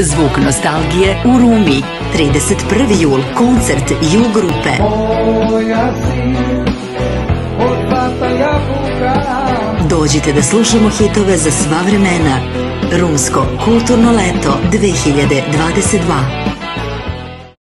Zvuk nostalgije u Rumi. 31. jul. Koncert Jul Grupe. Dođite da slušamo hitove za sva vremena. Rumsko kulturno leto 2022.